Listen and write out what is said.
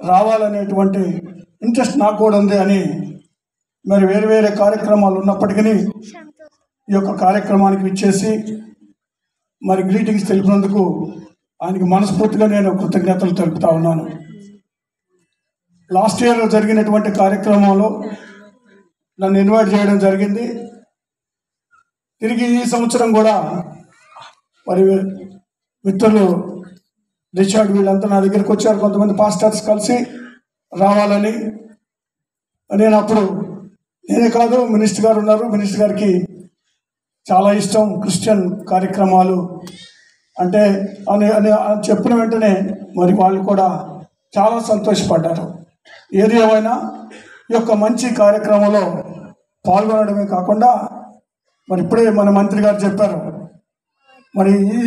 రావాలనేటువంటి interest నాకు కూడా ఉంది అని మరి వేరు వేరే కార్యక్రమాలు ఉన్నప్పటికీ ఈ యొక్క కార్యక్రమానికి విచ్చేసి మరి గ్రీటింగ్స్ తెలిపినందుకు ఆయనకి మనస్ఫూర్తిగా నేను కృతజ్ఞతలు తెలుపుతా ఉన్నాను. లాస్ట్ ఇయర్ జరిగినటువంటి కార్యక్రమంలో నన్ను ఇన్వైట్ చేయడం జరిగింది. తిరిగి ఈ సంవత్సరం కూడా మరి మిత్రులు రిచార్డ్ వీళ్ళంతా నా దగ్గరికి వచ్చారు. కొంతమంది పాస్టర్స్ కలిసి రావాలని. నేను అప్పుడు నేనే కాదు మినిస్టర్ గారు ఉన్నారు. మినిస్టర్ గారికి చాలా ఇష్టం క్రిస్టియన్ కార్యక్రమాలు. అంటే అని అని అని చెప్పిన వెంటనే మరి వాళ్ళు కూడా చాలా సంతోషపడ్డారు. ఏది ఏమైనా ఈ యొక్క మంచి కార్యక్రమంలో పాల్గొనడమే కాకుండా మరి ఇప్పుడే మన మంత్రి గారు చెప్పారు. మరి ఈ